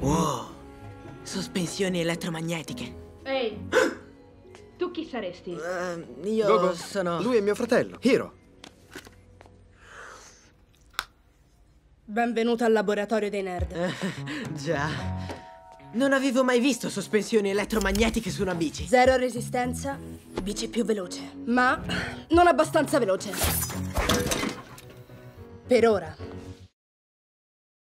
Wow. Sospensioni elettromagnetiche. Ehi, tu chi saresti? Uh, io Gogo, sono... lui è mio fratello, Hiro. Benvenuto al laboratorio dei nerd. Uh, già. Non avevo mai visto sospensioni elettromagnetiche su una bici. Zero resistenza, bici più veloce. Ma non abbastanza veloce. Per ora.